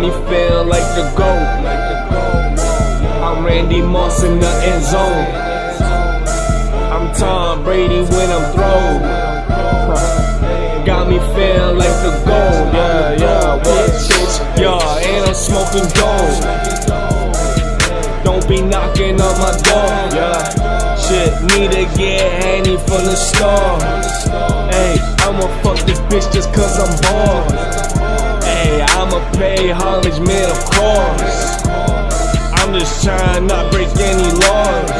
me feel like the GOAT. I'm Randy Moss in the end zone. I'm Tom Brady when I'm thrown. Got me feeling like the GOAT. Yeah, yeah, bitch. Yeah, and I'm smoking gold. Don't be knocking on my door. Yeah, shit, need to get Henny from the store. Homage, man, of course. I'm just trying not break any laws.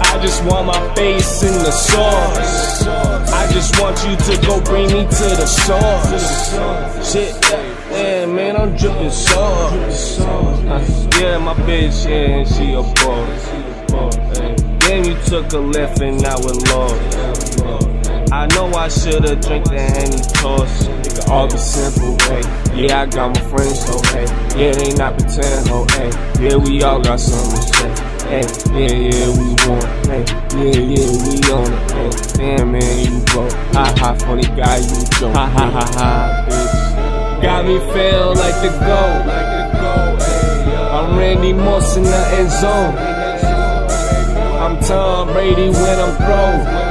I just want my face in the sauce. I just want you to go bring me to the source. Shit, yeah, man, I'm dripping sauce. Yeah, my bitch, yeah, and she a boss. Then you took a left and now we're lost. I know I should've drank the Henny toss. It could all be simple, hey. Yeah, I got my friends, so hey. Yeah, they not pretend, ho, hey. Yeah, we all got something to say. Hey, yeah, yeah, we want, hey. Yeah, yeah, we on it, hey. Damn, man, you broke. Ha ha, funny guy, you joke. Ha ha ha ha, bitch. Got me feeling like the GOAT. I'm Randy Moss in the end zone. I'm Tom Brady when I'm thrown.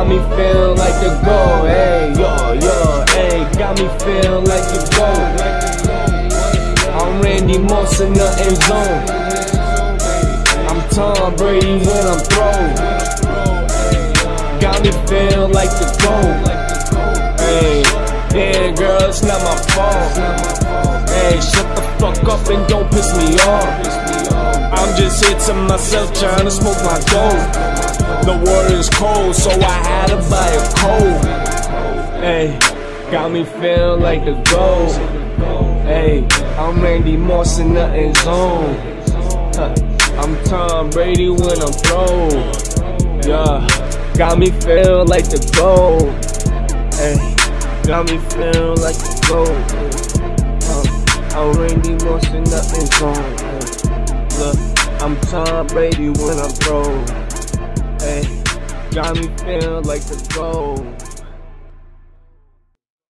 Got me feeling like the GOAT, hey, yo, yo, hey, got me feeling like the GOAT. I'm Randy Moss in the end zone. I'm Tom Brady when I'm thrown. Got me feeling like the GOAT. Hey, yeah, girl, it's not my fault. Hey, shut the fuck up and don't piss me off. I'm just here to myself trying to smoke my dope. The water is cold, so I had to buy a coat. Hey, got me feeling like the GOAT. Hey, I'm Randy Moss in the end zone. Huh, I'm Tom Brady when I'm thrown. Yeah, got me feeling like the GOAT. Hey, got me feeling like the GOAT. Huh, I'm Randy Moss in the end zone. Look, I'm Tom Brady when I'm thrown. Got me feeling like the GOAT.